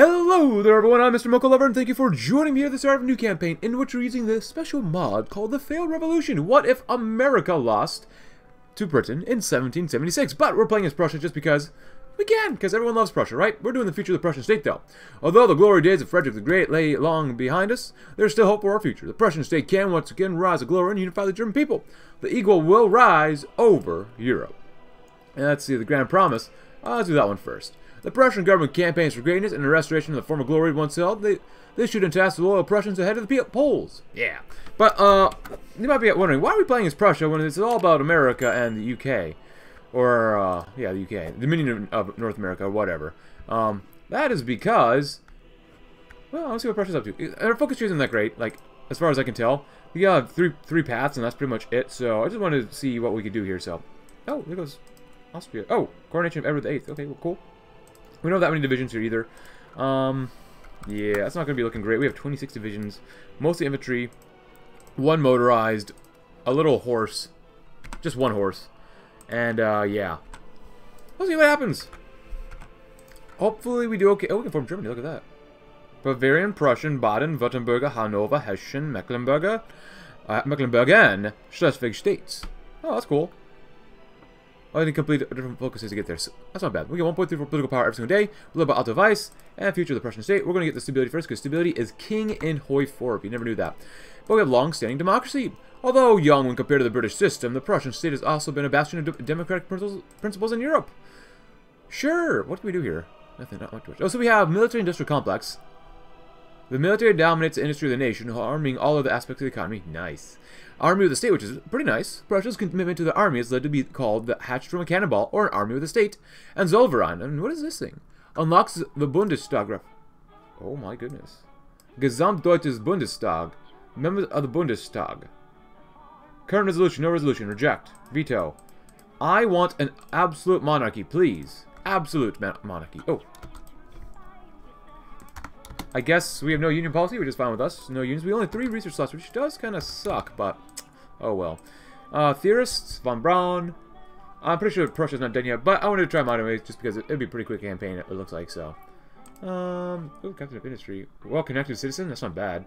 Hello there everyone, I'm Mr. Mocha Lover and thank you for joining me here at the start of a new campaign in which we're using the special mod called the Failed Revolution. What if America lost to Britain in 1776? But we're playing as Prussia just because we can, because everyone loves Prussia, right? We're doing the future of the Prussian state though. Although the glory days of Frederick the Great lay long behind us, there's still hope for our future. The Prussian state can once again rise to glory and unify the German people. The eagle will rise over Europe. And let's see, the grand promise. Uh, let's do that one first. The Prussian government campaigns for greatness and the restoration of the former glory once held. They, they should entice the loyal Prussians ahead of the polls. Yeah. But, uh, you might be wondering, why are we playing as Prussia when it's all about America and the UK? Or, uh, yeah, the UK. The Dominion of North America, or whatever. Um, that is because... Well, let's see what Prussia's up to. Our focus isn't that great, like, as far as I can tell. We got three three paths, and that's pretty much it. So I just wanted to see what we could do here. So, oh, there goes Austria. Oh, coronation of Edward VIII. Okay, well, cool. We don't have that many divisions here either. Um, yeah, that's not going to be looking great. We have 26 divisions, mostly infantry, one motorized, a little horse, just one horse, and uh, yeah. We'll see what happens. Hopefully we do okay. Oh, we can form Germany. Look at that. Bavarian, Prussian, Baden, Württemberg, Hanover, Hessian, Mecklenburg, uh, Mecklenburg, and Schleswig states. Oh, that's cool. I need to complete different focuses to get there. So that's not bad. We get 1.3 for political power every single day. A little bit Alto Vice and future of the Prussian state. We're going to get the stability first because stability is king in Hoi 4. You never knew that. But we have long-standing democracy. Although young when compared to the British system, the Prussian state has also been a bastion of democratic principles in Europe. Sure. What do we do here? Nothing. Not much. Oh, so we have military-industrial complex. The military dominates the industry of the nation, harming all of the aspects of the economy. Nice. Army of the State, which is pretty nice. Prussia's commitment to the army has led to be called the Hatched from a Cannonball, or an Army of the State. And Zollverein, and what is this thing? Unlocks the Bundestag. Oh my goodness. Gesamtdeutsches Bundestag. Members of the Bundestag. Current resolution, no resolution, reject. Veto. I want an absolute monarchy, please. Absolute monarchy. Oh. I guess we have no union policy, which is fine with us. No unions. We only have three research slots, which does kind of suck, but oh well. Uh, theorists, von Braun. I'm pretty sure Prussia's not done yet, but I wanted to try them anyway, just because it'd be a pretty quick campaign, it looks like, so. Um, oh, Captain of Industry. Well-connected citizen? That's not bad.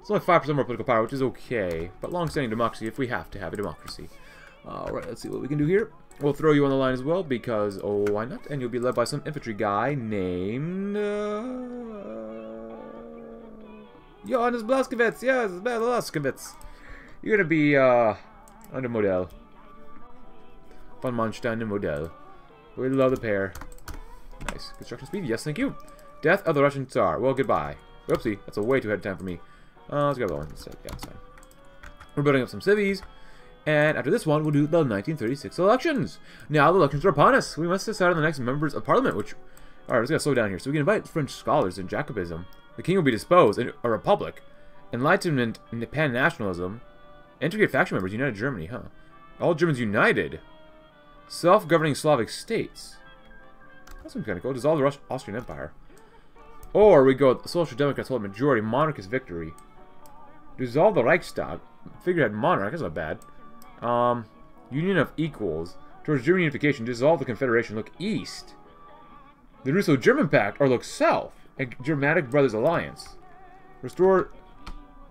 It's only 5% more political power, which is okay, but long-standing democracy if we have to have a democracy. Alright, let's see what we can do here. We'll throw you on the line as well, because, oh, why not? And you'll be led by some infantry guy named... Uh... Johannes Blaskowitz, yes, Blaskowitz. You're gonna be, uh, under Model. Von Manstein and Model. We love the pair. Nice. Construction speed, yes, thank you. Death of the Russian Tsar. Well, goodbye. Oopsie, that's a way too ahead of time for me. Uh, let's grab that one instead. Yeah, that's fine. We're building up some civies. And after this one, we'll do the 1936 elections. Now the elections are upon us. We must decide on the next members of parliament, which... Alright, let's gotta slow down here. So we can invite French scholars in Jacobism. The king will be disposed in a republic. Enlightenment and pan-nationalism. Integrate faction members, United Germany, huh? All Germans united. Self-governing Slavic states. That That's kind of cool. Dissolve the Rus Austrian Empire. Or we go Social Democrats hold majority, monarchist victory. Dissolve the Reichstag. Figurehead monarch, that's not bad. Um, Union of Equals. Towards German unification, dissolve the Confederation, look east. The Russo-German Pact, or look south. A Germanic Brothers Alliance. Restore...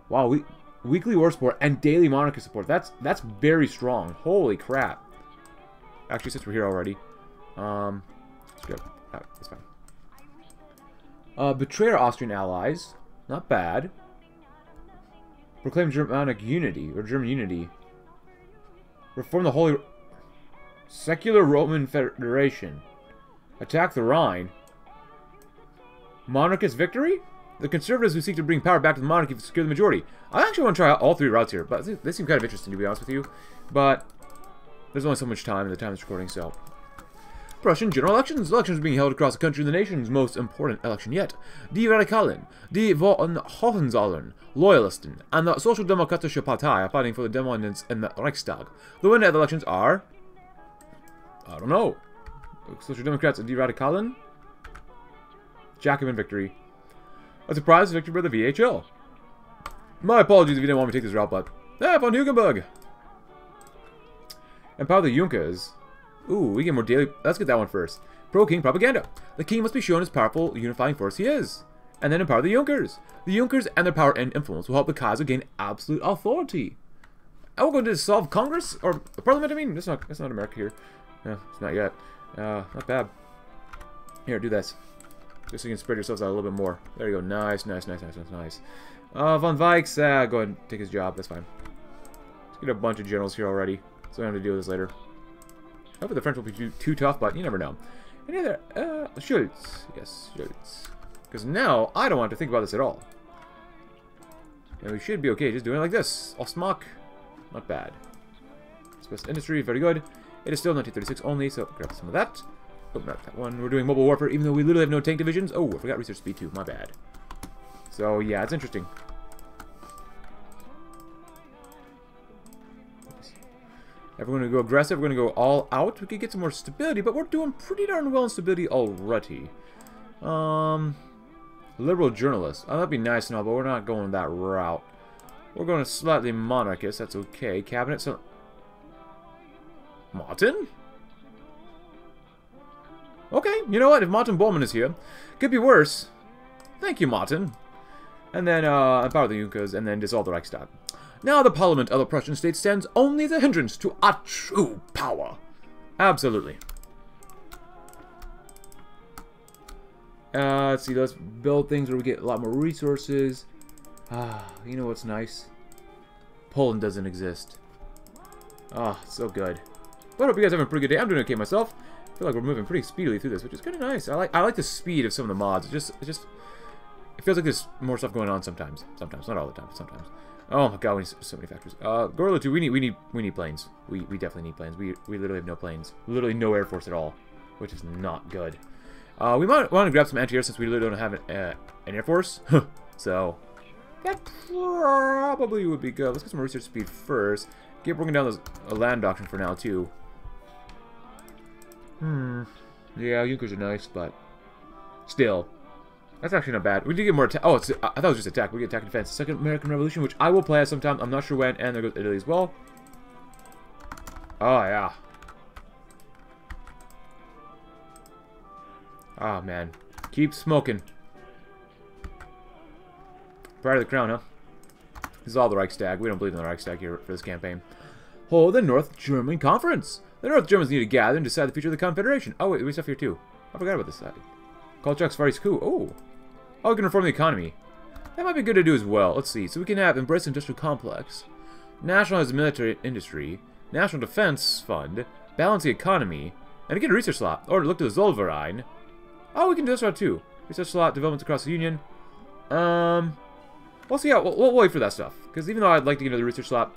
Wow, we, weekly war support and daily monarchy support. That's that's very strong. Holy crap. Actually, since we're here already. Um. Right, that's fine. Uh, betray our Austrian allies. Not bad. Proclaim Germanic unity, or German unity. Reform the Holy... Secular Roman Federation. Attack the Rhine. Monarchist victory? The conservatives who seek to bring power back to the monarchy to secure the majority. I actually want to try all three routes here, but they seem kind of interesting to be honest with you. But there's only so much time in the time of this recording, so... Prussian general elections. Elections are being held across the country, the nation's most important election yet. Die Radikalen, die von Hohenzollern, Loyalisten, and the Social Demokratische Partei are fighting for the dominance in the Reichstag. The winner of the elections are... I don't know. Social Democrats and Die Radikalen? Jacobin victory. A surprise victory by the VHL. My apologies if you didn't want me to take this route, but... Ah, von Hugenberg! Empower the Junkers. Ooh, we get more daily... Let's get that one first. Pro-king propaganda. The king must be shown as powerful unifying force he is. And then empower the Junkers. The Junkers and their power and influence will help the Kaiser gain absolute authority. And we're going to dissolve Congress? Or Parliament, I mean? That's not, that's not America here. No, it's not yet. Uh, not bad. Here, do this. Just so you can spread yourselves out a little bit more. There you go. Nice, nice, nice, nice, nice, nice. Uh, Von Weichs, uh, go ahead and take his job. That's fine. Let's get a bunch of generals here already. So I have to deal with this later. Hopefully the French will be too, too tough, but you never know. Any other... Uh, Schultz. Yes, Schultz. Because now, I don't want to think about this at all. And we should be okay just doing it like this. Ostmark. Not bad. Space Industry, very good. It is still 1936 only, so grab some of that. Oh, not that one. We're doing mobile warfare, even though we literally have no tank divisions. Oh, I forgot research speed too. My bad. So, yeah, it's interesting. If we're going to go aggressive, we're going to go all out. We could get some more stability, but we're doing pretty darn well in stability already. Um, liberal journalist. Oh, that'd be nice now, but we're not going that route. We're going to slightly monarchist. That's okay. Cabinet. So, Martin? You know what? If Martin Bormann is here, could be worse. Thank you, Martin. And then, uh, empower the Junkers, and then dissolve the Reichstag. Now the parliament of the Prussian state stands only as a hindrance to a true power. Absolutely. Uh, let's see, let's build things where we get a lot more resources. Ah, you know what's nice? Poland doesn't exist. Ah, so good. But I hope you guys having a pretty good day. I'm doing okay myself. Feel like we're moving pretty speedily through this, which is kind of nice. I like I like the speed of some of the mods. It just it just it feels like there's more stuff going on sometimes. Sometimes, not all the time, but sometimes. Oh my god, we need so many factors. Uh, Gorilla 2, we need, we need, we need planes. We, we definitely need planes. We, we literally have no planes. Literally no air force at all, which is not good. Uh, we might want to grab some anti-air since we literally don't have an, uh, an air force. so, that probably would be good. Let's get some research speed first. Get broken down this uh, land doctrine for now, too. Hmm. Yeah, Junkers are nice, but still, that's actually not bad. We did get more attack. Oh, it's, I thought it was just attack. We get attack and defense. Second American Revolution, which I will play at some time. I'm not sure when. And there goes Italy as well. Oh, yeah. Oh, man. Keep smoking. Pride of the Crown, huh? This is all the Reichstag. We don't believe in the Reichstag here for this campaign. Hold the North German Conference. The North Germans need to gather and decide the future of the Confederation. Oh, wait, we stuff here too. I forgot about this side. Kolchak's Fari's coup. Oh. Oh, we can reform the economy. That might be good to do as well. Let's see. So we can have Embrace Industrial Complex, Nationalize Military Industry, National Defense Fund, Balance the Economy, and get a research slot. Or look to the Zollverein. Oh, we can do this route too. Research slot, developments across the Union. Um, we'll see how, we'll, we'll wait for that stuff. Because even though I'd like to get another research slot,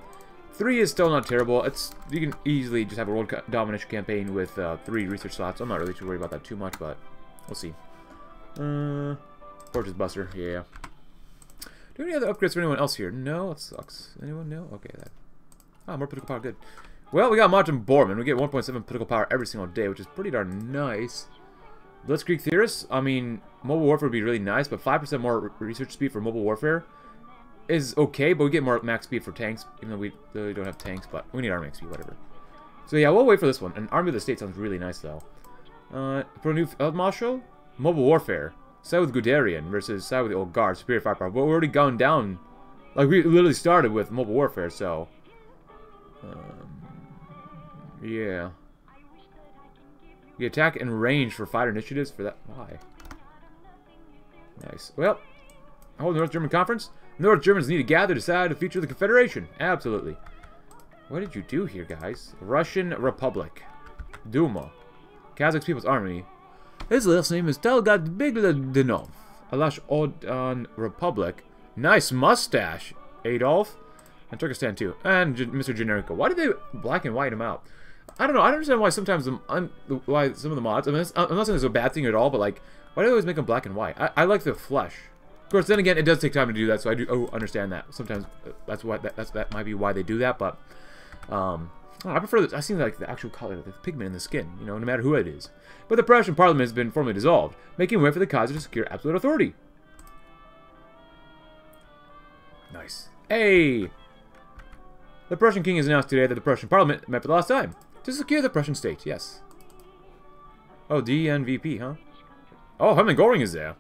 three is still not terrible. It's You can easily just have a world domination campaign with uh, three research slots. I'm not really too worried about that too much, but we'll see. Uh... Fortress Buster, yeah. Do any other upgrades for anyone else here? No, that sucks. Anyone? No? Okay, that. Ah, more political power, good. Well, we got Martin Bormann. We get 1.7 political power every single day, which is pretty darn nice. Blitzkrieg Theorists, I mean, mobile warfare would be really nice, but 5% more research speed for mobile warfare is okay, but we get more max speed for tanks, even though we really don't have tanks, but we need our max speed, whatever. So yeah, we'll wait for this one. An Army of the State sounds really nice, though. Uh, for a new Field Marshal? Mobile Warfare. Side with Guderian versus side with the old guard, superior firepower. But we're already gone down. Like, we literally started with mobile warfare, so... Um, yeah. The attack and range for fighter initiatives for that. Why? Nice. Well, the North German Conference. North Germans need to gather to decide the future of the Confederation. Absolutely. What did you do here, guys? Russian Republic. Duma. Kazakh People's Army. His last name is Talgat Begeldinov. Alash Orda Republic. Nice mustache, Adolf. And Turkestan too. And G Mr. Generico. Why did they black and white him out? I don't know. I don't understand why sometimes the, why some of the mods. I mean, I'm not saying it's a bad thing at all, but like, why do they always make them black and white? I, I like the flesh. Of course, then again, it does take time to do that, so I do oh, understand that. Sometimes uh, that's what that, that's that might be why they do that, but um, Oh, I prefer this. I see like the actual color, of the pigment in the skin, you know, no matter who it is. But the Prussian parliament has been formally dissolved, making way for the Kaiser to secure absolute authority. Nice. Hey! The Prussian king has announced today that the Prussian parliament met for the last time. To secure the Prussian state, yes. Oh, DNVP, huh? Oh, Hermann Goring is there.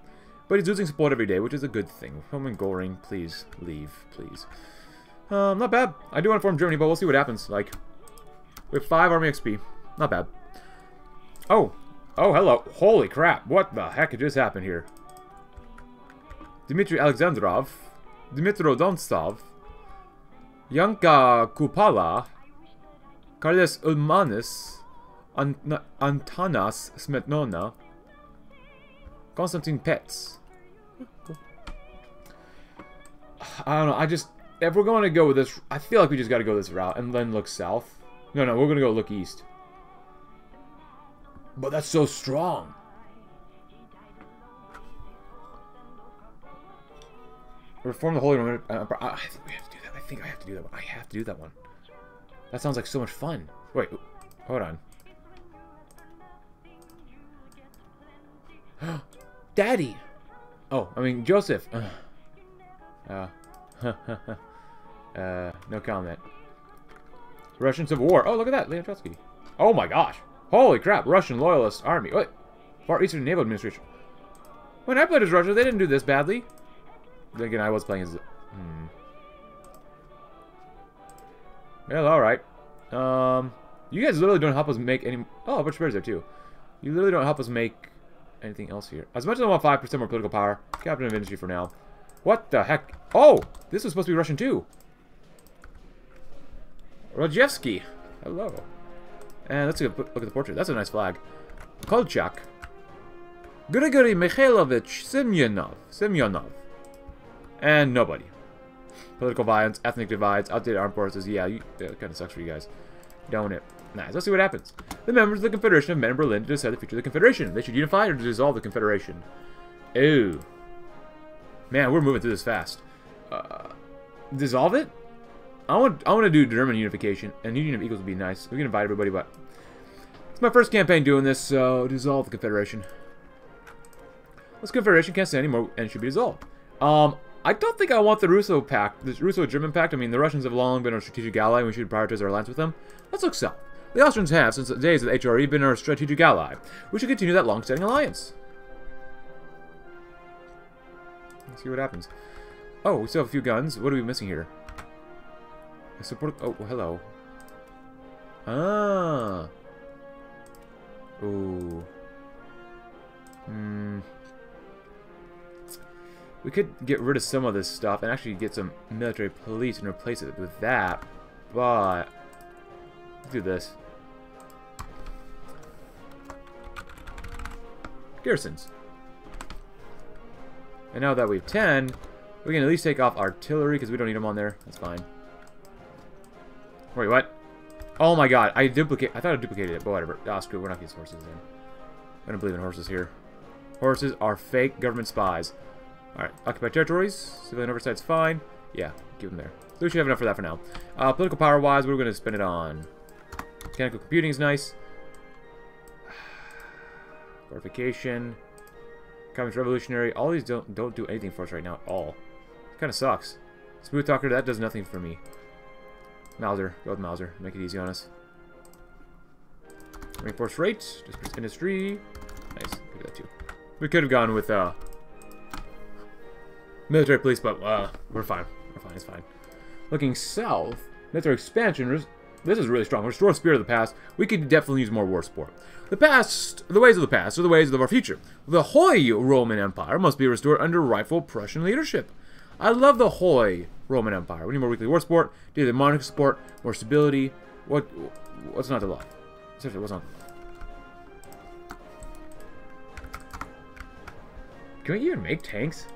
But he's losing support every day, which is a good thing. Hermann Goring, please leave, please. Um, not bad. I do want to form Germany, but we'll see what happens. Like, we have 5 Army XP. Not bad. Oh. Oh, hello. Holy crap. What the heck just happened here? Dmitry Alexandrov. Dmitro Dontsov. Yanka Kupala. Karlis Ulmanis. Ant Antanas Smetona. Konstantin Päts. I don't know. I just... If we're going to go with this... I feel like we just got to go this route and then look south. No, no. We're going to go look east. But that's so strong. Reform the Holy Roman... Uh, I think we have to do that. I think I have to do that one. I have to do that one. That sounds like so much fun. Wait. Hold on. Daddy! Oh, I mean, Joseph. Uh, uh, no comment. Russian Civil War. Oh, look at that. Leon Trotsky. Oh my gosh. Holy crap. Russian Loyalist Army. Wait. Far Eastern Naval Administration. When I played as Russia, they didn't do this badly. Then again, I was playing as... Hmm. Well, alright. Um, you guys literally don't help us make any... Oh, a bunch of bears there, too. You literally don't help us make anything else here. As much as I want 5% more political power, Captain of Industry for now. What the heck? Oh! This was supposed to be Russian too. Rodzaevsky. Hello. And let's look at the portrait. That's a nice flag. Kolchak. Grigory Mikhailovich Semyonov. Semyonov. And nobody. Political violence, ethnic divides, outdated armed forces. Yeah, you, that kind of sucks for you guys. Don't it? Nice. Let's see what happens. The members of the Confederation have met in Berlin to decide the future of the Confederation. They should unify or dissolve the Confederation. Ooh. Man, we're moving through this fast. Uh, dissolve it? I want I want to do German unification, and Union of Equals would be nice. We can invite everybody, but it's my first campaign doing this, so dissolve the Confederation. This Confederation can't stand anymore and should be dissolved. Um, I don't think I want the Russo pact, this Russo-German pact. I mean, the Russians have long been our strategic ally, and we should prioritize our alliance with them. Let's look south. The Austrians have, since the days of the HRE, been our strategic ally. We should continue that long-standing alliance. Let's see what happens. Oh, we still have a few guns. What are we missing here? I support... Oh, hello. Ah. Ooh. Hmm. We could get rid of some of this stuff and actually get some military police and replace it with that. But... Let's do this. Garrisons. And now that we have 10, we can at least take off artillery because we don't need them on there. That's fine. Wait, what? Oh my god, I duplicate. I thought I duplicated it, but whatever. Ah, screw. We're not getting horses in. I don't believe in horses here. Horses are fake government spies. Alright, occupied territories. Civilian oversight's fine. Yeah, give them there. So we should have enough for that for now. Uh, political power-wise, what are we going to spend it on? Mechanical computing is nice. Fortification. Communist Revolutionary. All these don't don't do anything for us right now at all. Kind of sucks. Smooth Talker, that does nothing for me. Mauser. Go with Mauser. Make it easy on us. Reinforced rate. Dispersed industry. Nice. Do that too. We could have gone with uh, military police, but uh, we're fine. We're fine. It's fine. Looking south, military expansion. This is really strong. Restore spirit of the past. We could definitely use more war support. The past, the ways of the past, are the ways of our future. The Hoy Roman Empire must be restored under rightful Prussian leadership. I love the Hoy Roman Empire. We need more weekly war support, do the monarch support, more stability. What? What's not to love? Seriously, what's not? Can we even make tanks?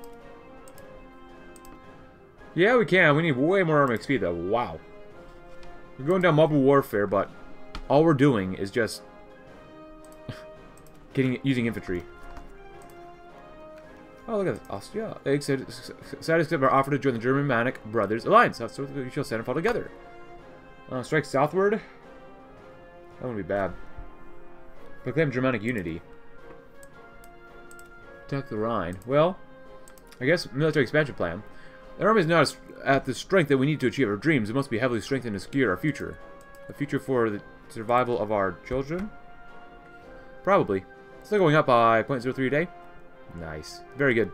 Yeah, we can. We need way more army XP, though. Wow. We're going down mobile warfare, but all we're doing is just getting using infantry. Oh, look at this. Austria. Satisfied our offer to join the Germanic Brothers Alliance. So we shall stand and fall together. Uh, strike southward. That wouldn't be bad. Proclaim Germanic unity. Attack the Rhine. Well, I guess military expansion plan. The army is not at the strength that we need to achieve our dreams. It must be heavily strengthened to secure our future. A future for the survival of our children? Probably. Still going up by 0.03 a day. Nice. Very good.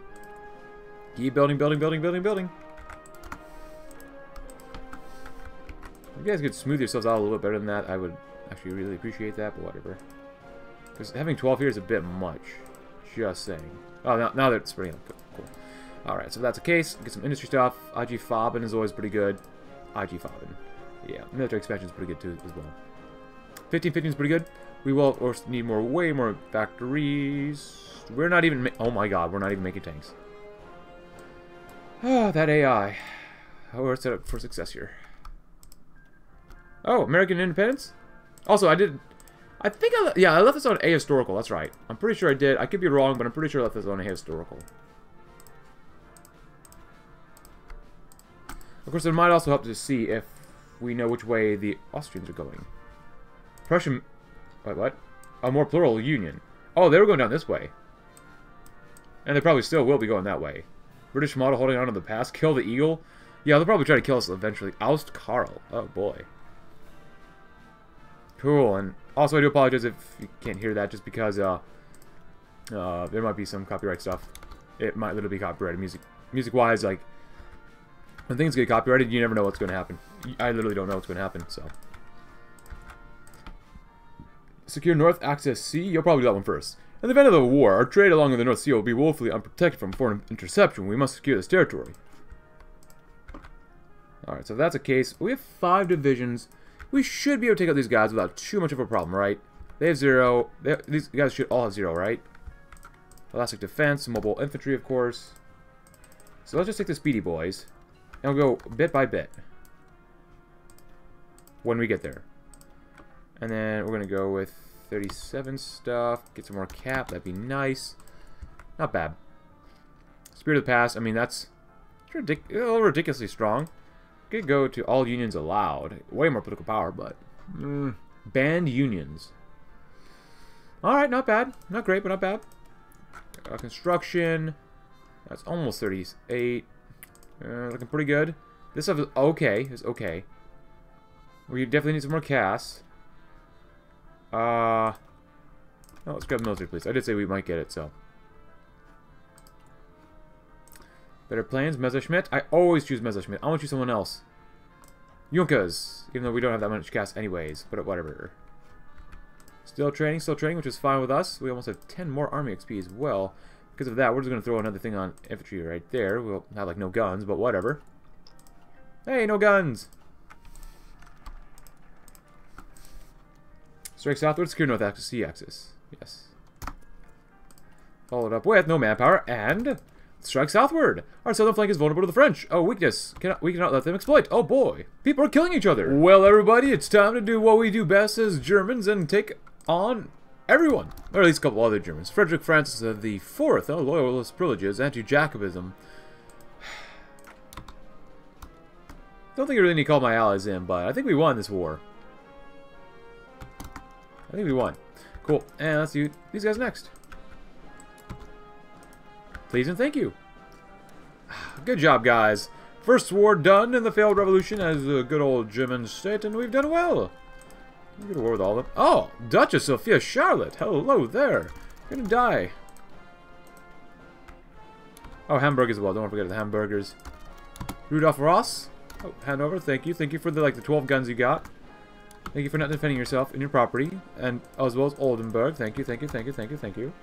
Keep building, building, building, building, building. If you guys could smooth yourselves out a little bit better than that, I would actually really appreciate that, but whatever. Because having 12 here is a bit much. Just saying. Oh, now, now they're spreading. Cool. Alright, so if that's the case, get some industry stuff. IG Farben is always pretty good. IG Farben. Yeah, military expansion is pretty good too, as well. 15, 15 is pretty good. We will, of course, need more, way more factories. We're not even, oh my god, we're not even making tanks. Ah, that AI. Oh, we're set up for success here. Oh, American independence? Also, I did... I think I... Yeah, I left this on ahistorical. That's right. I'm pretty sure I did. I could be wrong, but I'm pretty sure I left this on ahistorical. Of course, it might also help to see if we know which way the Austrians are going. Prussian... Wait, what? A more plural union. Oh, they were going down this way. And they probably still will be going that way. British model holding on to the pass. Kill the eagle. Yeah, they'll probably try to kill us eventually. Oust Karl. Oh, boy. Cool, and also I do apologize if you can't hear that, just because uh, uh, there might be some copyright stuff. It might literally be copyrighted music, music-wise. Like when things get copyrighted, you never know what's going to happen. I literally don't know what's going to happen. So secure North Access Sea. You'll probably do that one first. In the event of the war, our trade along the North Sea will be woefully unprotected from foreign interception. We must secure this territory. Alright, so if that's the case, we have five divisions. We should be able to take out these guys without too much of a problem, right? They have zero. They have, these guys should all have zero, right? Elastic defense, mobile infantry, of course. So let's just take the speedy boys. And we'll go bit by bit. When we get there. And then we're going to go with 37 stuff. Get some more cap. That'd be nice. Not bad. Spirit of the Past. I mean, that's ridic a little ridiculously strong. Could go to all unions allowed. Way more political power, but... Mm, banned unions. Alright, not bad. Not great, but not bad. Uh, construction. That's almost 38. Uh, looking pretty good. This stuff is okay. Is okay. We definitely need some more CAS. Uh... Oh, let's grab military, please. I did say we might get it, so... Better plans, Messerschmitt. I always choose Messerschmitt. I want to choose someone else. Junkers, even though we don't have that much gas anyways, but whatever. Still training, still training, which is fine with us. We almost have 10 more army XP as well. Because of that, we're just going to throw another thing on infantry right there. We'll have, like, no guns, but whatever. Hey, no guns! Strike southward, secure north axis, sea axis. Yes. Followed up with no manpower, and Strike southward. Our southern flank is vulnerable to the French. Oh, weakness. Cannot, we cannot let them exploit. Oh, boy. People are killing each other. Well, everybody, it's time to do what we do best as Germans and take on everyone. Or at least a couple other Germans. Frederick Francis of the Fourth. Loyalist privileges. Anti-Jacobism. Don't think I really need to call my allies in, but I think we won this war. I think we won. Cool. And let's do these guys next. Please and thank you. Good job, guys. First war done in the failed revolution as a good old German state, and we've done well. We get a war with all of them. Oh, Duchess Sophia Charlotte. Hello there. You're gonna die. Oh, Hamburg as well. Don't forget the hamburgers. Rudolph Ross. Oh, Hanover. Thank you. Thank you for the like the 12 guns you got. Thank you for not defending yourself in your property, and as well as Oldenburg. Thank you. Thank you. Thank you. Thank you. Thank you.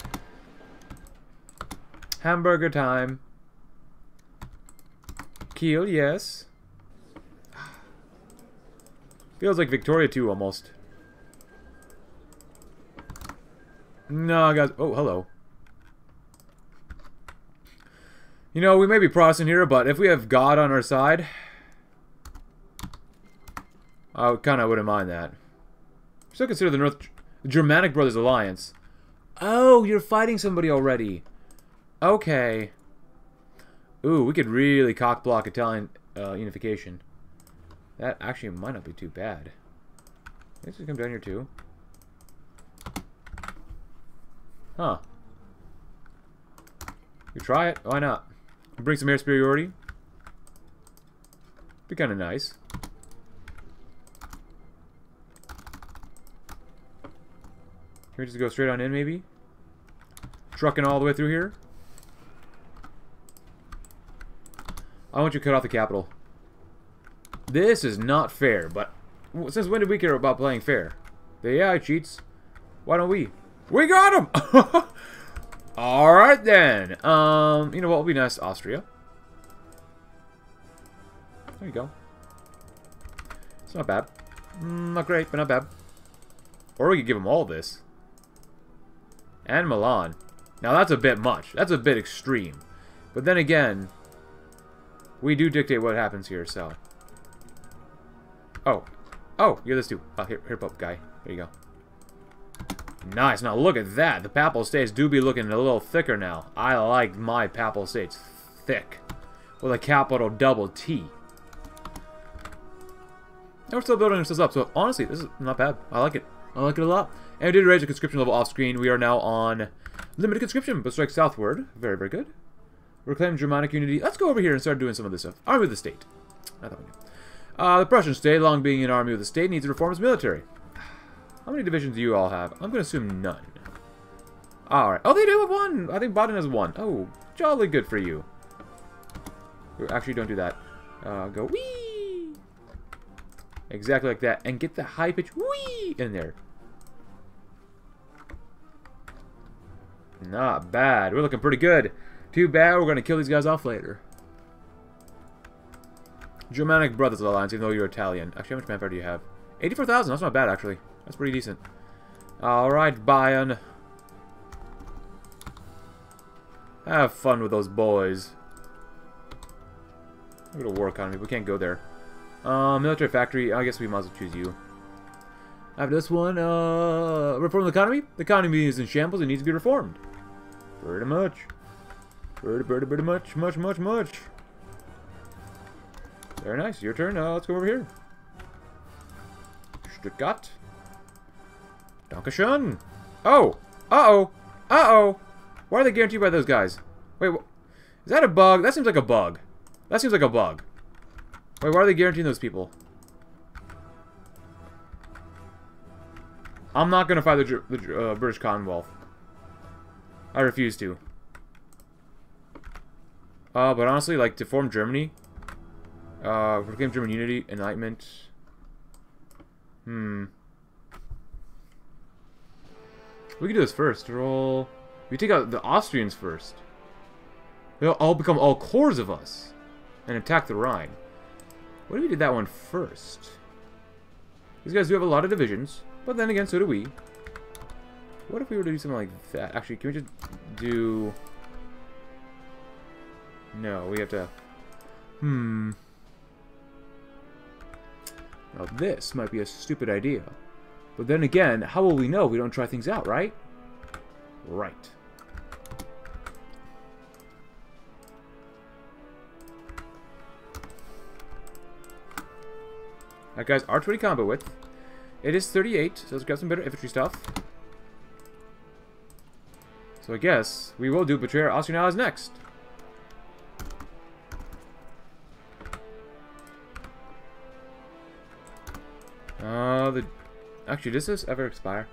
Hamburger time. Kiel, yes. Feels like Victoria 2 almost. No, guys. Oh, hello. You know, we may be Protestant here, but if we have God on our side, I kind of wouldn't mind that. Still consider the North Germanic Brothers Alliance. Oh, you're fighting somebody already. Okay. Ooh, we could really cockblock Italian uh, unification. That actually might not be too bad. Let's just come down here too. Huh. You try it? Why not? Bring some air superiority. Be kind of nice. Can we just go straight on in, maybe? Trucking all the way through here. I want you to cut off the capital. This is not fair, but since when did we care about playing fair? The AI cheats. Why don't we? We got him! Alright then. Um, you know what would be nice? Austria. There you go. It's not bad. Mm, not great, but not bad. Or we could give them all this. And Milan. Now that's a bit much. That's a bit extreme. But then again, we do dictate what happens here, so. Oh. Oh, you're this too. Oh, here, here, Pope guy. There you go. Nice. Now look at that. The Papal States do be looking a little thicker now. I like my Papal States thick. With a capital double T. And we're still building ourselves up. So honestly, this is not bad. I like it. I like it a lot. And we did raise the conscription level off screen. We are now on limited conscription, but strike southward. Very, very good. Reclaim Germanic unity. Let's go over here and start doing some of this stuff. Army of the state. Thought we knew. Uh, the Prussian state, long being an army of the state, needs to reform its military. How many divisions do you all have? I'm going to assume none. Alright. Oh, they do have one! I think Baden has one. Oh, jolly good for you. Actually, don't do that. Uh, go wee! Exactly like that. And get the high pitch wee in there. Not bad. We're looking pretty good. Too bad we're going to kill these guys off later. Germanic Brothers Alliance, even though you're Italian. Actually, how much manpower do you have? 84,000. That's not bad, actually. That's pretty decent. Alright, Bayern. Have fun with those boys. Gonna work on me. We can't go there. Uh, military factory. I guess we might as well choose you. After this one, uh, reform the economy. The economy is in shambles and needs to be reformed. Pretty much. Pretty, pretty, pretty much, much, much, much. Very nice. Your turn. Uh, let's go over here. Stuttgart. Dankeschön. Oh. Uh-oh. Uh-oh. Why are they guaranteed by those guys? Wait, is that a bug? That seems like a bug. That seems like a bug. Wait, why are they guaranteeing those people? I'm not to fight the, the uh, British Commonwealth. I refuse to. Uh, but honestly, like, to form Germany, uh, proclaim German unity, enlightenment. Hmm. We can do this first. Roll. We take out the Austrians first. They'll all become all cores of us. And attack the Rhine. What if we did that one first? These guys do have a lot of divisions. But then again, so do we. What if we were to do something like that? Actually, can we just do... No, we have to... Hmm... Now this might be a stupid idea. But then again, how will we know we don't try things out, right? Right. Alright guys, R20 combo width. It is 38, so let's grab some better infantry stuff. So I guess we will do betray our Austrian allies next. Actually, does this ever expire?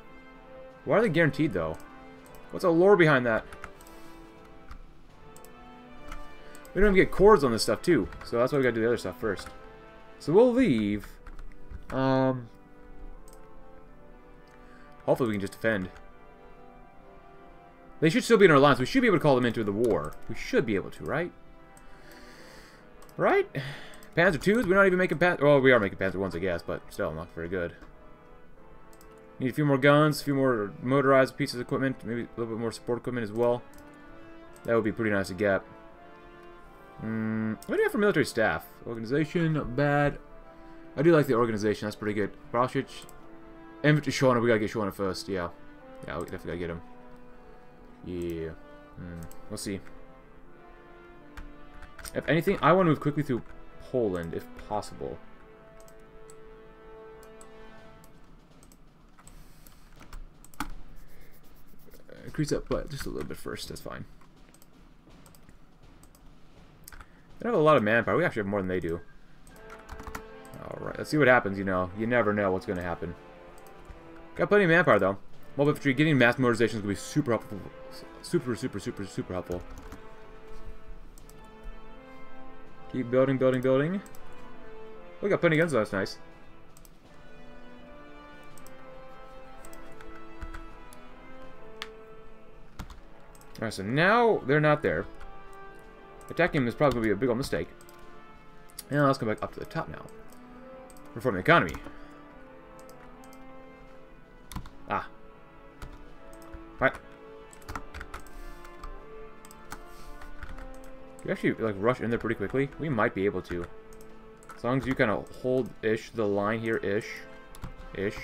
Why are they guaranteed, though? What's the lore behind that? We don't even get cores on this stuff, too. So that's why we gotta do the other stuff first. So we'll leave. Um... Hopefully we can just defend. They should still be in our lines. We should be able to call them into the war. We should be able to, right? Right? Panzer 2s? We're not even making Panzer... Well, we are making Panzer 1s, I guess, but still not very good. Need a few more guns, a few more motorized pieces of equipment, maybe a little bit more support equipment as well. That would be pretty nice to get. Mm, what do you have for military staff? Organization, not bad. I do like the organization, that's pretty good. Brauchitsch. Infantry Schörner, we gotta get Schörner first, yeah. Yeah, we definitely gotta get him. Yeah. Mm, we'll see. If anything, I want to move quickly through Poland, if possible. Increase up, but just a little bit first, that's fine. They have a lot of manpower. We actually have more than they do. Alright, let's see what happens, you know. You never know what's going to happen. Got plenty of manpower, though. Mobile infantry, getting mass motorization is going to be super helpful. Super, super, super, super helpful. Keep building, building, building. We got plenty of guns, that's nice. Alright, so now they're not there. Attacking them is probably going to be a big old mistake. And let's go back up to the top now. Reform the economy. Ah. Right. You actually like rush in there pretty quickly. We might be able to. As long as you kind of hold-ish the line here-ish. Ish.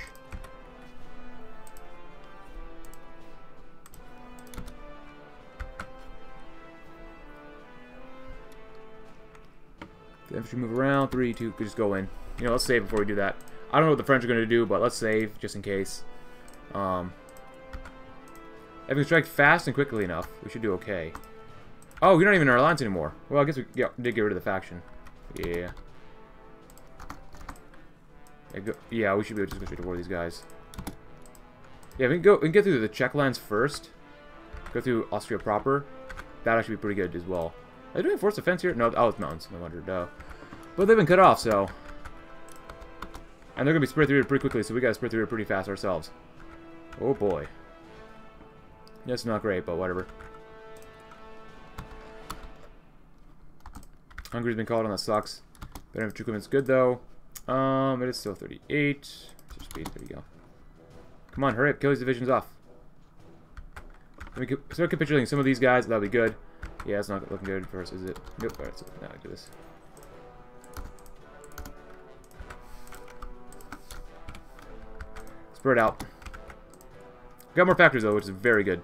The infantry move around. Three, two, just go in. You know, let's save before we do that. I don't know what the French are going to do, but let's save just in case. Um, if we strike fast and quickly enough, we should do okay. Oh, you're not even in our alliance anymore. Well, I guess we yeah, did get rid of the faction. Yeah. Yeah, we should be able to just go straight to war with these guys. Yeah, we can go. Can get through the Czech lands first. Go through Austria proper. That actually be pretty good as well. Are they doing force defense here? No, oh, it's mountains. No wonder. Duh. But they've been cut off, so. And they're gonna be spread through it pretty quickly, so we gotta spread through it pretty fast ourselves. Oh boy. That's not great, but whatever. Hungary's been called on, that sucks. Better infantry equipment's good though. Um, it is still 38. Speed, there you go. Come on, hurry up, kill these divisions off. Let me start capitulating some of these guys, that'll be good. Yeah, it's not looking good us, is it? Nope, alright, so now I do this. Spread out. Got more factories though, which is very good.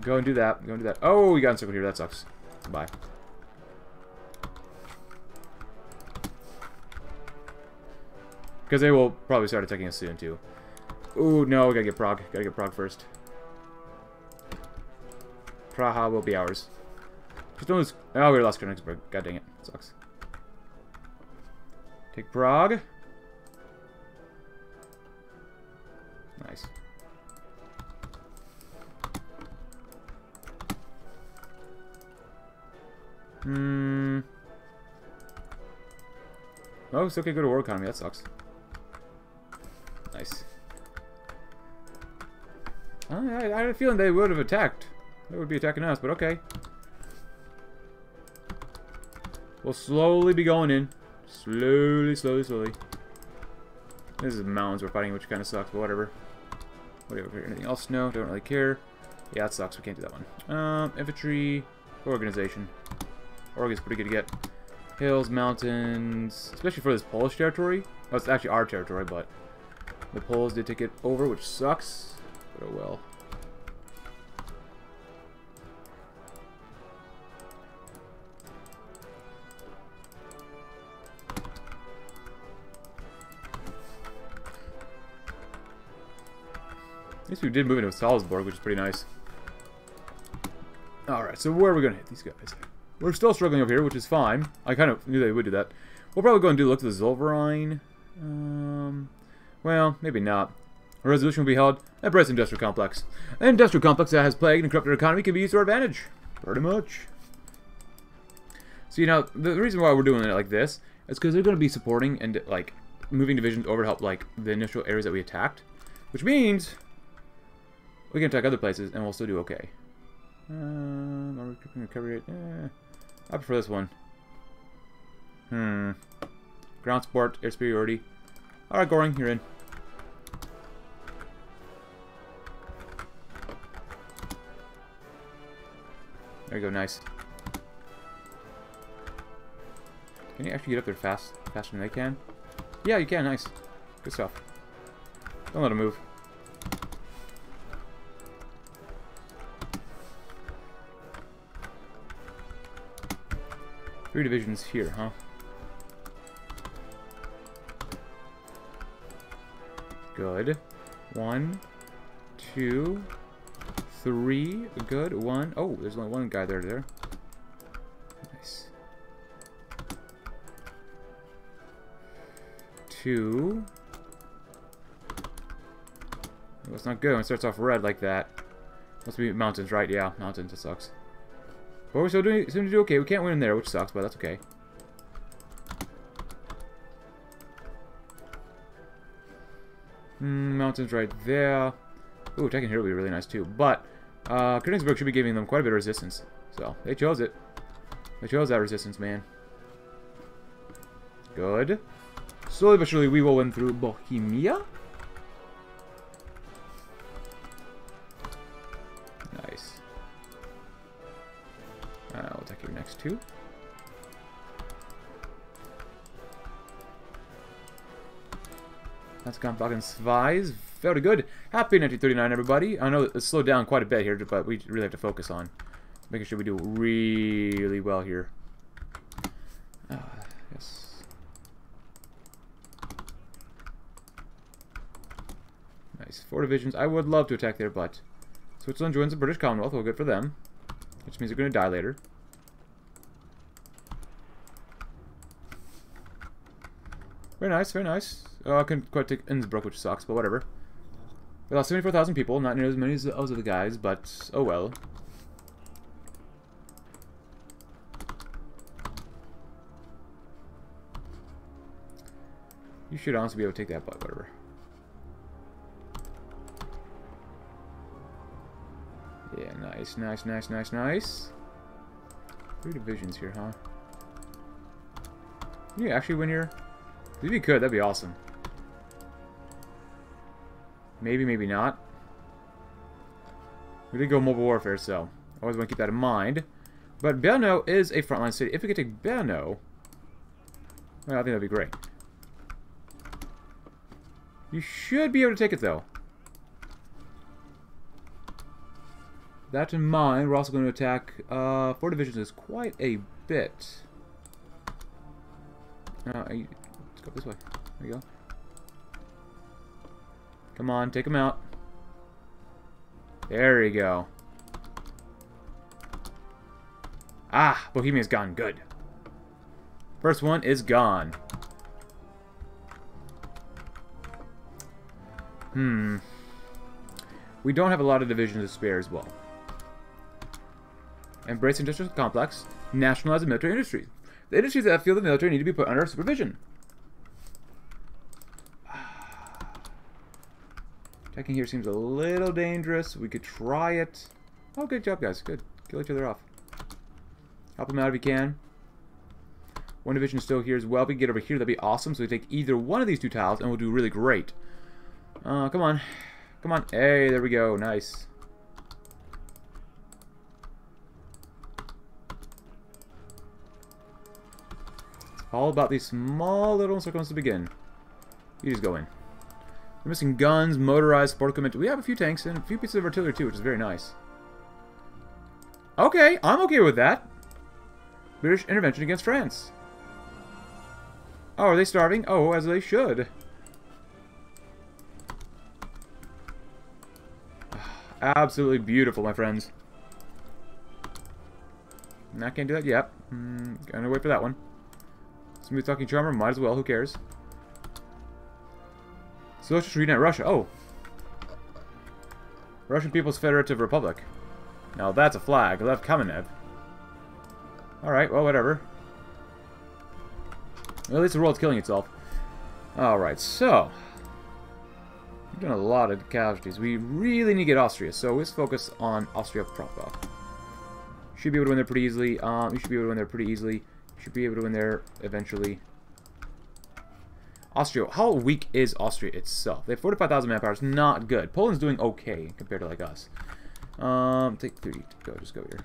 Go and do that. Go and do that. Oh, we got encircled here. That sucks. Bye. Because they will probably start attacking us soon, too. Ooh, no, we gotta get Prague. Gotta get Prague first. Praha will be ours. Lose... Oh, we lost Königsberg. God dang it. Sucks. Take Prague. Nice. Hmm. Oh, it's okay. Go to war economy. That sucks. Nice. I, I had a feeling they would have attacked. They would be attacking us, but okay. We'll slowly be going in. Slowly, slowly, slowly. This is mountains we're fighting, which kind of sucks, but whatever. Whatever. Anything else? No, don't really care. Yeah, it sucks. We can't do that one. Um, infantry, organization. Oregon's pretty good to get. Hills, mountains, especially for this Polish territory. Oh, it's actually our territory, but the Poles did take it over, which sucks. But oh well. At least we did move into Salzburg, which is pretty nice. Alright, so where are we going to hit these guys? We're still struggling over here, which is fine. I kind of knew they would do that. We'll probably go and do a look at the Zollverein. Um, well, maybe not. A resolution will be held at Brest Industrial Complex. An industrial complex that has plagued and corrupted our economy can be used to our advantage. Pretty much. So, you know, the reason why we're doing it like this is because they're going to be supporting and, like, moving divisions over to help, like, the initial areas that we attacked. Which means we can attack other places and we'll still do okay. Um, recovery rate? Eh. I prefer this one. Hmm. Ground support, air superiority. Alright, Goring, you're in. There you go, nice. Can you actually get up there fast, faster than they can? Yeah, you can, nice. Good stuff. Don't let him move. Three divisions here, huh? Good. One, two, three. Good. One. Oh, there's only one guy there. There. Nice. Two. That's not good when it starts off red like that. Must be mountains, right? Yeah, mountains. That sucks. But we're still doing, still do okay. We can't win in there, which sucks, but that's okay. Mm, mountains right there. Ooh, attacking here would be really nice too. But uh, Königsberg should be giving them quite a bit of resistance. So, they chose it. They chose that resistance, man. Good. Slowly but surely we will win through Bohemia. That's gone fucking Svies. Very good. Happy 1939, everybody. I know it's slowed down quite a bit here, but we really have to focus on making sure we do really well here. Uh, yes. Nice. Four divisions. I would love to attack there, but Switzerland joins the British Commonwealth. Well, good for them. Which means they're going to die later. Very nice, very nice. Oh, I couldn't quite take Innsbruck, which sucks, but whatever. We lost 74,000 people, not nearly as many as the other guys, but oh well. You should honestly be able to take that, but whatever. Yeah, nice, nice, nice, nice, nice. Three divisions here, huh? Can you actually win here? If you could, that'd be awesome. Maybe, maybe not. We did go mobile warfare, so I always want to keep that in mind. But Brno is a frontline city. If we could take Brno, well, I think that'd be great. You should be able to take it, though. That in mind, we're also going to attack uh, four divisions is quite a bit. Uh, let's go this way. There you go. Come on, take him out. There we go. Ah, Bohemia's gone. Good. First one is gone. Hmm. We don't have a lot of divisions to spare as well. Embrace industrial complex. Nationalize the military industry. The industries that feel the military need to be put under supervision. Attacking here seems a little dangerous. We could try it. Oh, good job, guys. Good. Kill each other off. Help them out if you can. One division is still here as well. If we can get over here, that'd be awesome. So we take either one of these two tiles, and we'll do really great. Uh, come on. Come on. Hey, there we go. Nice. all about these small little circles to begin. You just go in. We're missing guns, motorized, sport equipment. We have a few tanks and a few pieces of artillery too, which is very nice. Okay, I'm okay with that. British intervention against France. Oh, are they starving? Oh, as they should. Absolutely beautiful, my friends. I can't do that yet. Mm, gonna wait for that one. Smooth talking charmer, might as well, who cares? Socialist reading at Russia. Oh. Russian People's Federative Republic. Now that's a flag. Lev Kamenev. Alright, well, whatever. Well, at least the world's killing itself. Alright, so... We've done a lot of casualties. We really need to get Austria, so let's focus on Austria proper. Should be able to win there pretty easily. Um, you should be able to win there pretty easily. Should be able to win there eventually. Austria. How weak is Austria itself? They have 45,000 manpower. It's not good. Poland's doing okay compared to like us. Um, take three. Go. Just go here.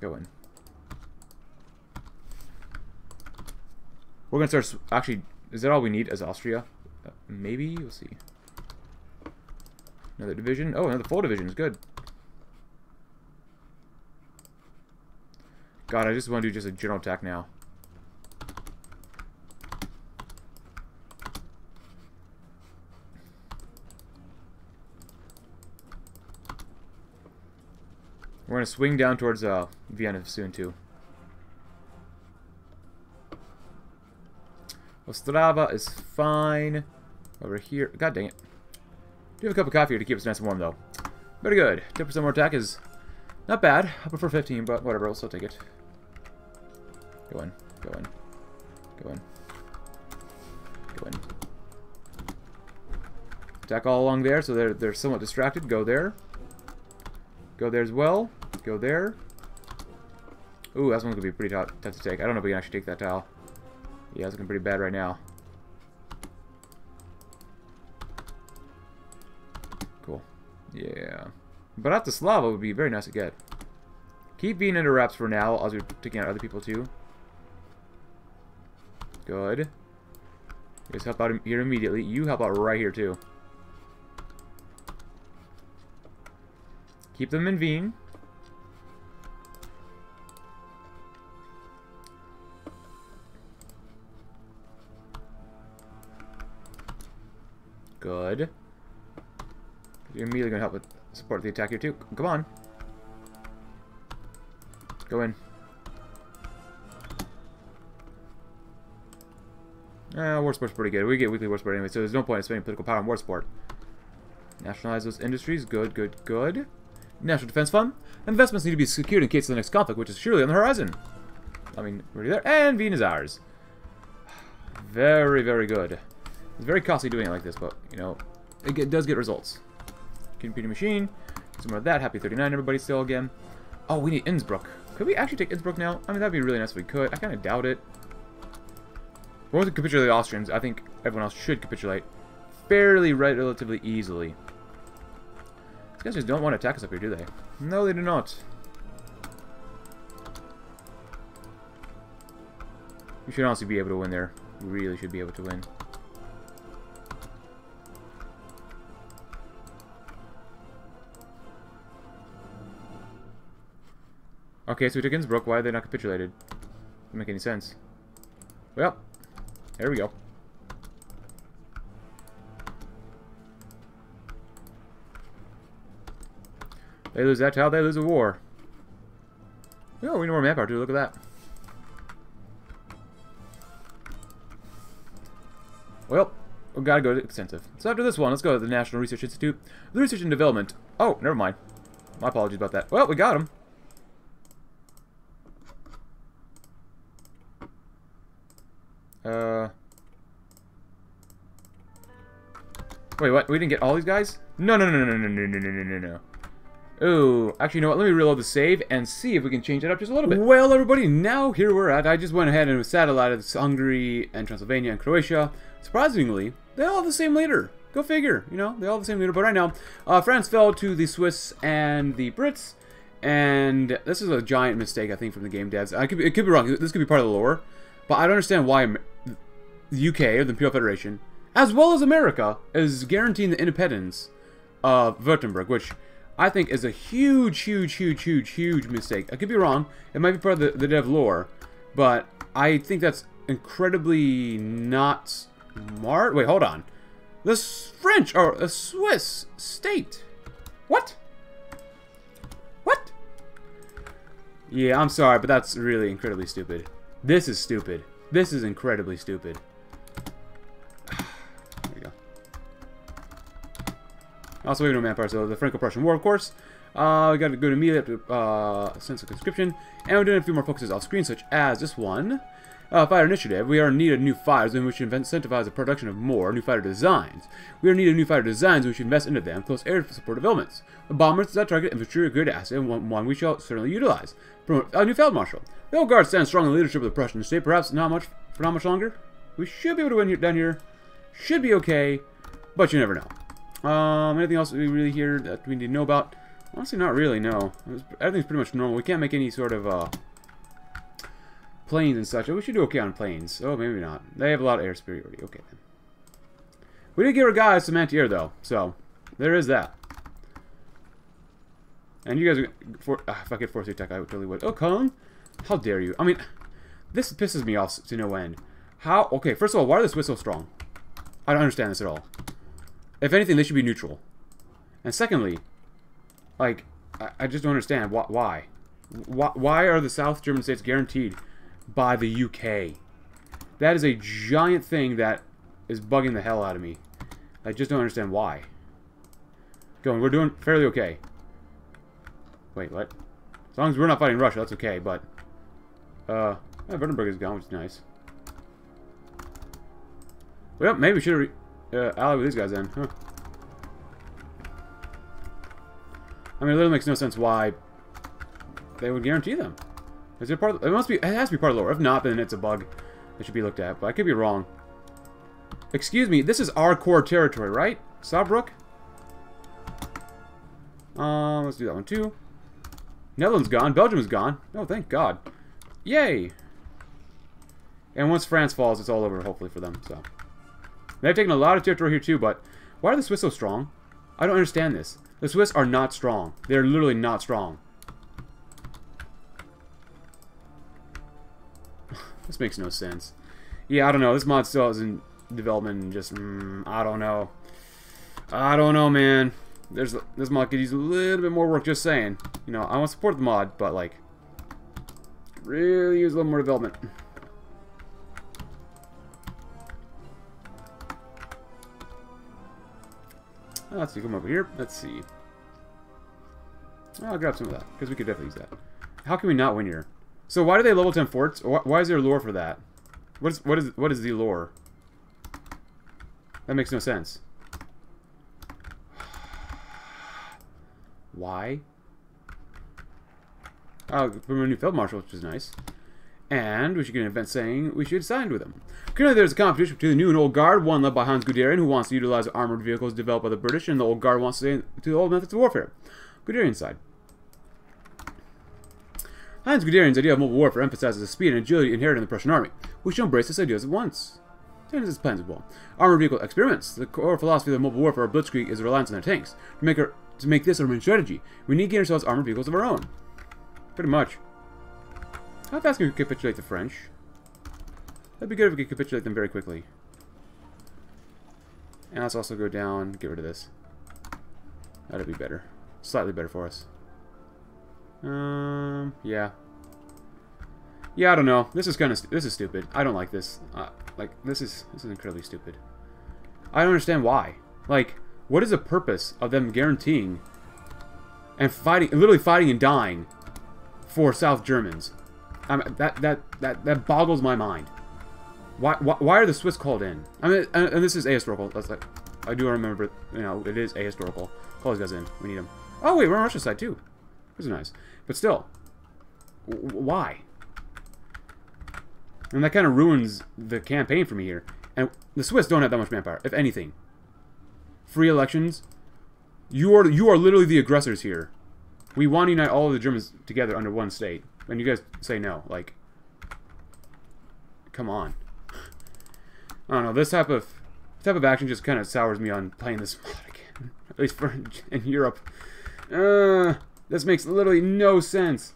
Go in. We're gonna start. Actually, is that all we need as Austria? Uh, maybe we'll see. Another division. Oh, another full division is good. God, I just want to do just a general attack now. We're going to swing down towards uh, Vienna soon, too. Ostrava is fine. Over here. God dang it. Do have a cup of coffee here to keep us nice and warm, though. Very good. 10% more attack is not bad. I prefer 15, but whatever. I'll still take it. Go in. Go in. Go in. Go in. Attack all along there, so they're, they're somewhat distracted. Go there. Go there as well. Go there. Ooh, that's one going to be pretty tough, tough to take. I don't know if we can actually take that tile. Yeah, it's looking pretty bad right now. Cool. Yeah. But at the Slava would be very nice to get. Keep being into wraps for now, as we're taking out other people too. Good. Guys help out here immediately. You help out right here too. Keep them in Wien. Good. You're immediately going to help with support the attack here too. Come on. Go in. Uh, war sport's pretty good. We get weekly war sport anyway, so there's no point in spending political power on war sport. Nationalize those industries. Good, good, good. National Defense Fund. Investments need to be secured in case of the next conflict, which is surely on the horizon. I mean, already there. And Wien is ours. Very, very good. It's very costly doing it like this, but, you know, it get, does get results. Computer machine. Some more of that. Happy 39, everybody, still again. Oh, we need Innsbruck. Could we actually take Innsbruck now? I mean, that'd be really nice if we could. I kind of doubt it. We want to capitulate the Austrians. I think everyone else should capitulate fairly relatively easily. These guys just don't want to attack us up here, do they? No, they do not. We should honestly be able to win there. We really should be able to win. Okay, so we took Innsbruck. Why are they not capitulated? Doesn't make any sense. Well, there we go. They lose that tile, they lose a war. Oh, we know more manpower too, look at that. Well, we gotta go to extensive. So after this one, let's go to the National Research Institute. The Research and Development. Oh, never mind. My apologies about that. Well, we got him. Uh. Wait, what? We didn't get all these guys? No, no, no, no, no, no, no, no, no, no. Ooh, actually, you know what? Let me reload the save and see if we can change it up just a little bit. Well, everybody, now here we're at. I just went ahead and satellited Hungary and Transylvania and Croatia. Surprisingly, they all have the same leader. Go figure, you know, they all have the same leader. But right now, uh, France fell to the Swiss and the Brits. And this is a giant mistake, I think, from the game devs. I could be, it could be wrong. This could be part of the lore. But I don't understand why the UK, or the Imperial Federation, as well as America, is guaranteeing the independence of Württemberg, which I think is a huge, huge, huge, huge, huge mistake. I could be wrong. It might be part of the, the dev lore, but I think that's incredibly not smart. Wait, hold on. The French are a Swiss state. What? What? Yeah, I'm sorry, but that's really incredibly stupid. This is stupid. This is incredibly stupid. Also, we have no manpower, so the Franco-Prussian War, of course. Uh, we got to go immediately up to uh, sense of conscription. And we're doing a few more focuses off screen, such as this one. Uh, fighter initiative. We are in need of new fighters, and we should incentivize the production of more new fighter designs. We are in need of new fighter designs, and we should invest into them. Close air support developments. The bombers that target infantry are good asset, and one, one we shall certainly utilize. Promote a new field marshal. The old guard stands strong in the leadership of the Prussian state. Perhaps not much for not much longer. We should be able to win here down here. Should be okay, but you never know. Um, anything else we really hear that we need to know about? Honestly, not really, no. everything's pretty much normal. We can't make any sort of, uh, planes and such. We should do okay on planes. Oh, maybe not. They have a lot of air superiority. Okay, then. We did give our guys some anti-air, though, so there is that. And you guys, are, for, uh, if I could force the attack, I totally would. Oh, Kong? How dare you? I mean, this pisses me off to no end. How? Okay, first of all, why are the Swiss so strong? I don't understand this at all. If anything, they should be neutral. And secondly, like, I, I just don't understand wh why. why. Why are the South German states guaranteed by the UK? That is a giant thing that is bugging the hell out of me. I just don't understand why. going. We're doing fairly okay. Wait, what? As long as we're not fighting Russia, that's okay, but... Uh, yeah, Brandenburg is gone, which is nice. Well, maybe we should uh, allied with these guys then, huh? I mean, it literally makes no sense why they would guarantee them. Is it part of, it must be, it has to be part of the lore. If not, then it's a bug that should be looked at, but I could be wrong. Excuse me, this is our core territory, right? Saarbrück? Um, let's do that one too. Netherlands gone. Belgium is gone. Oh, thank God. Yay! And once France falls, it's all over, hopefully, for them, so. They've taken a lot of territory here, too, but why are the Swiss so strong? I don't understand this. The Swiss are not strong. They're literally not strong. this makes no sense. Yeah, I don't know. This mod still is in development and just, mm, I don't know. I don't know, man. There's This mod could use a little bit more work, just saying. You know, I want to support the mod, but, like, really use a little more development. Let's see, come over here. Let's see. I'll grab some of that, because we could definitely use that. How can we not win here? So why do they level 10 forts? Why is there lore for that? What is, what is, what is the lore? That makes no sense. Why? Oh, from a new field marshal, which is nice. And we should get an event saying we should sign with them. Currently, there's a competition between the new and old guard, one led by Hans Guderian, who wants to utilize armored vehicles developed by the British, and the old guard wants to stay to the old methods of warfare. Guderian side. Hans Guderian's idea of mobile warfare emphasizes the speed and agility inherent in the Prussian army. We should embrace this idea at once. And his plans well. Armored vehicle experiments. The core philosophy of mobile warfare, Blitzkrieg, is reliance on their tanks. To make, our, to make this our main strategy, we need to gain ourselves armored vehicles of our own. Pretty much. How fast can we capitulate the French? That'd be good if we could capitulate them very quickly. And let's also go down, get rid of this. That'd be better. Slightly better for us. Um, yeah. Yeah, I don't know. This is kind of this is stupid. I don't like this. Uh, like this is this is incredibly stupid. I don't understand why. Like, what is the purpose of them guaranteeing and fighting, literally fighting and dying for South Germans? I mean, that that that that boggles my mind. Why, why why are the Swiss called in? I mean, and, and this is ahistorical. That's like, I do remember. You know, it is ahistorical. Call these guys in. We need them. Oh wait, we're on Russia's side too. This is nice, but still, why? And that kind of ruins the campaign for me here. And the Swiss don't have that much manpower, if anything. Free elections. You are you are literally the aggressors here. We want to unite all of the Germans together under one state. And you guys say no. Like, come on. I don't know. This type of this type of action just kind of sours me on playing this mod again. At least for in Europe. Uh, this makes literally no sense.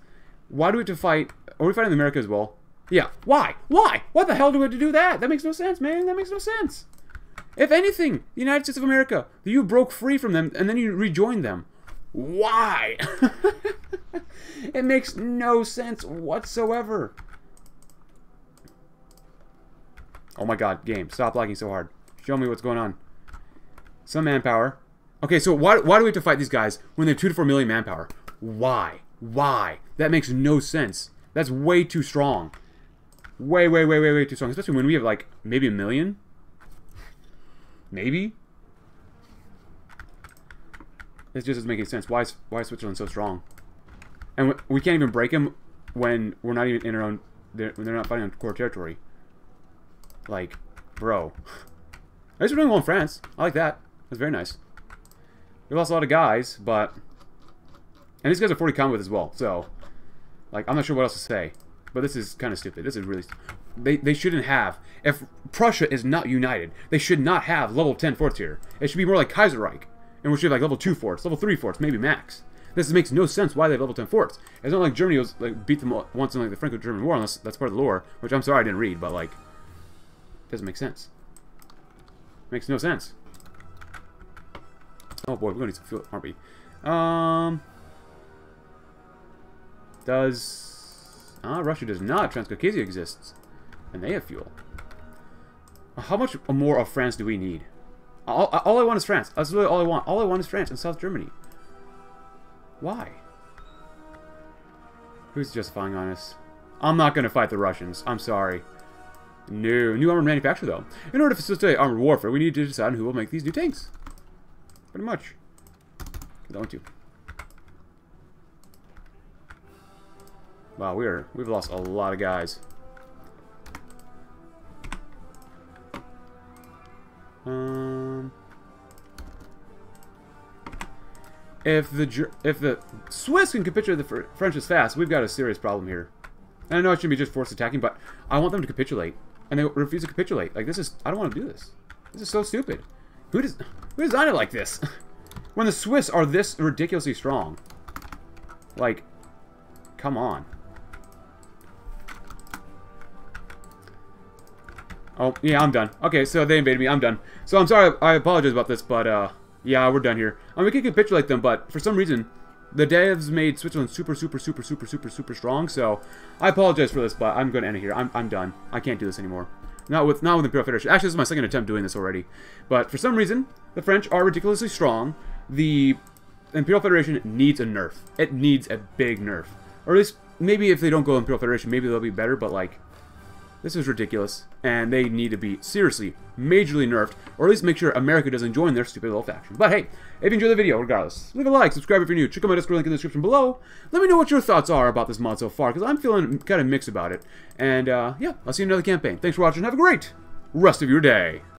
Why do we have to fight? Are we fighting America as well? Yeah. Why? Why? What the hell do we have to do that? That makes no sense, man. That makes no sense. If anything, the United States of America, you broke free from them and then you rejoined them. Why? it makes no sense whatsoever. Oh my god, game. Stop lagging so hard. Show me what's going on. Some manpower. Okay, so why, why do we have to fight these guys when they have 2 to 4 million manpower? Why? Why? That makes no sense. That's way too strong. Way, way, way, way, way too strong. Especially when we have, like, maybe a million? Maybe? It just doesn't make any sense. Why is, why is Switzerland so strong? And we can't even break them when we're not even in our own... They're, when they're not fighting on core territory. Like, bro. At least we're doing well in France. I like that. That's very nice. We lost a lot of guys, but... And these guys are 40 combat as well, so... Like, I'm not sure what else to say. But this is kind of stupid. This is really... They, they shouldn't have... If Prussia is not united, they should not have level 10 forts tier. It should be more like Kaiserreich. And we should have like level 2 forts, level 3 forts, maybe max. This makes no sense why they have level 10 forts. It's not like Germany was like beat them once in like the Franco-German War, unless that's part of the lore, which I'm sorry I didn't read, but like, doesn't make sense. Makes no sense. Oh boy, we're gonna need some fuel, aren't we? Um, does ah Russia does not? Transcaucasia exists, and they have fuel. How much more of France do we need? All, all I want is France. That's really all I want. All I want is France and South Germany. Why? Who's justifying on us? I'm not going to fight the Russians. I'm sorry. No. New armor manufacturer, though. In order to facilitate armored warfare, we need to decide on who will make these new tanks. Pretty much. Don't you? Wow, we're we've lost a lot of guys. If the if the Swiss can capitulate the French as fast, we've got a serious problem here. And I know it shouldn't be just forced attacking, but I want them to capitulate, and they refuse to capitulate. Like this is I don't want to do this. This is so stupid. Who does who designed it like this? when the Swiss are this ridiculously strong. Like, come on. Oh, yeah, I'm done. Okay, so they invaded me. I'm done. So I'm sorry. I apologize about this, but, uh, yeah, we're done here. I mean, we can capitulate them, but for some reason, the devs made Switzerland super, super, super, super, super, super strong, so I apologize for this, but I'm going to end it here. I'm, I'm done. I can't do this anymore. Not with not with Imperial Federation. Actually, this is my second attempt doing this already. But for some reason, the French are ridiculously strong. The Imperial Federation needs a nerf. It needs a big nerf. Or at least, maybe if they don't go Imperial Federation, maybe they'll be better, but like, this is ridiculous, and they need to be, seriously, majorly nerfed, or at least make sure America doesn't join their stupid little faction. But hey, if you enjoyed the video, regardless, leave a like, subscribe if you're new, check out my Discord link in the description below. Let me know what your thoughts are about this mod so far, because I'm feeling kind of mixed about it. And, uh, yeah, I'll see you in another campaign. Thanks for watching, have a great rest of your day.